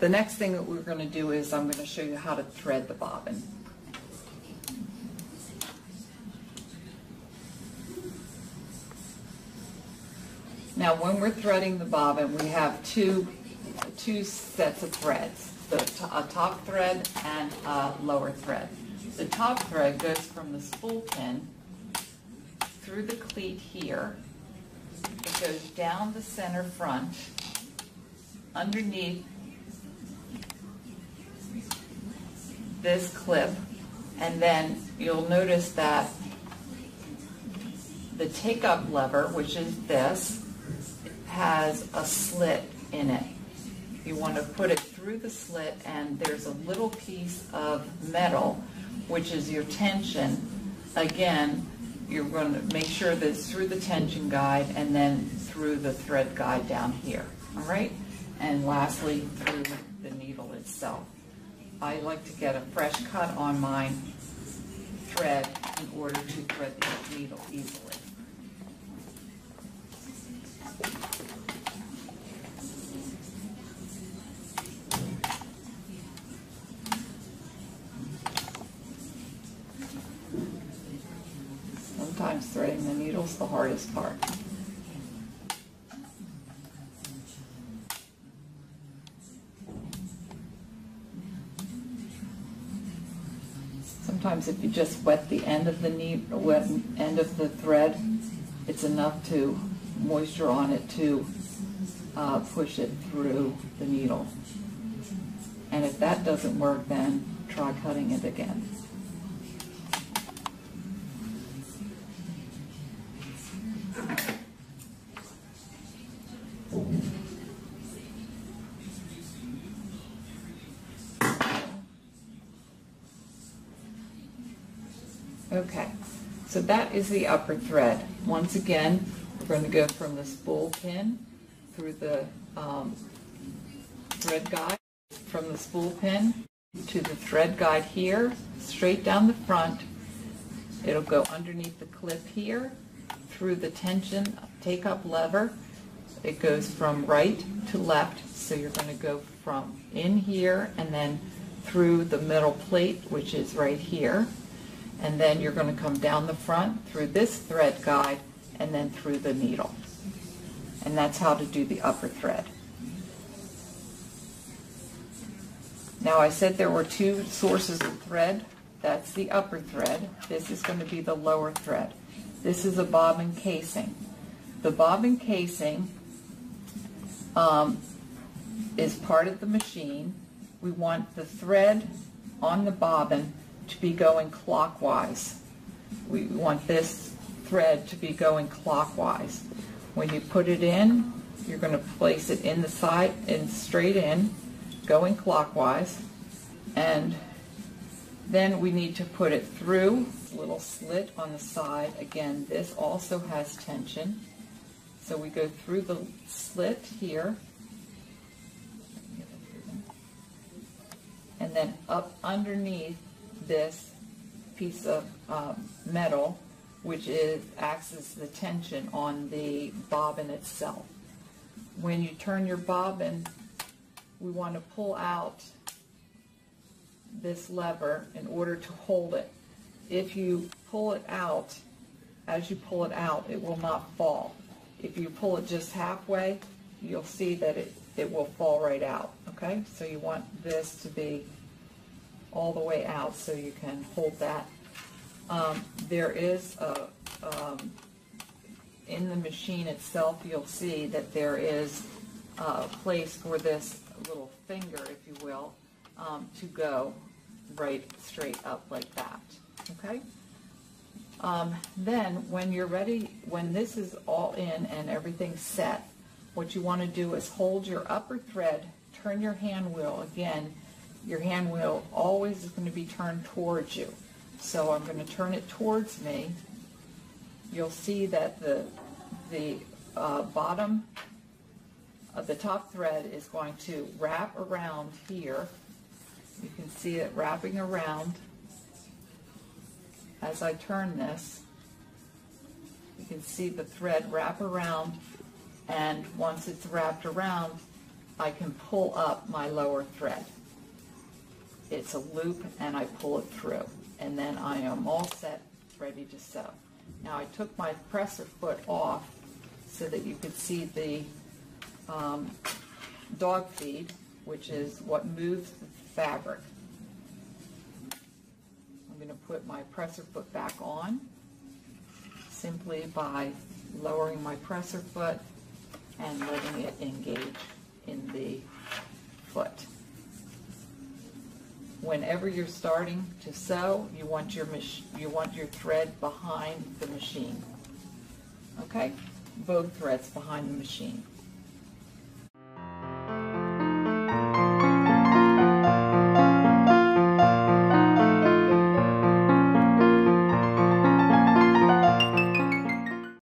the next thing that we're going to do is I'm going to show you how to thread the bobbin. Now, when we're threading the bobbin, we have two, two sets of threads, the, a top thread and a lower thread. The top thread goes from the spool pin through the cleat here. It goes down the center front, underneath this clip, and then you'll notice that the take-up lever, which is this, has a slit in it. You want to put it through the slit and there's a little piece of metal, which is your tension. Again, you're going to make sure that it's through the tension guide and then through the thread guide down here, all right? And lastly, through the needle itself. I like to get a fresh cut on my thread in order to thread the needle easily. Sometimes threading the needle is the hardest part. Sometimes if you just wet the end of the needle, wet end of the thread, it's enough to moisture on it to uh, push it through the needle. And if that doesn't work, then try cutting it again. Okay, so that is the upper thread. Once again, we're going to go from the spool pin through the um, thread guide, from the spool pin to the thread guide here, straight down the front. It'll go underneath the clip here, through the tension take-up lever. It goes from right to left, so you're going to go from in here and then through the middle plate, which is right here and then you're going to come down the front through this thread guide and then through the needle. And that's how to do the upper thread. Now I said there were two sources of thread. That's the upper thread. This is going to be the lower thread. This is a bobbin casing. The bobbin casing um, is part of the machine. We want the thread on the bobbin to be going clockwise. We want this thread to be going clockwise. When you put it in, you're going to place it in the side and straight in, going clockwise. And then we need to put it through little slit on the side. Again, this also has tension. So we go through the slit here. And then up underneath this piece of um, metal, which is acts as the tension on the bobbin itself. When you turn your bobbin, we want to pull out this lever in order to hold it. If you pull it out, as you pull it out, it will not fall. If you pull it just halfway, you'll see that it, it will fall right out, okay? So you want this to be all the way out so you can hold that. Um, there is a, um, in the machine itself, you'll see that there is a place for this little finger, if you will, um, to go right straight up like that, okay? Um, then when you're ready, when this is all in and everything's set, what you want to do is hold your upper thread, turn your hand wheel again your hand wheel always is going to be turned towards you. So I'm going to turn it towards me. You'll see that the, the uh, bottom of the top thread is going to wrap around here. You can see it wrapping around as I turn this. You can see the thread wrap around and once it's wrapped around, I can pull up my lower thread. It's a loop and I pull it through. And then I am all set, ready to sew. Now I took my presser foot off so that you could see the um, dog feed, which is what moves the fabric. I'm going to put my presser foot back on simply by lowering my presser foot and letting it engage in the foot. Whenever you're starting to sew, you want your you want your thread behind the machine. Okay? Both threads behind the machine.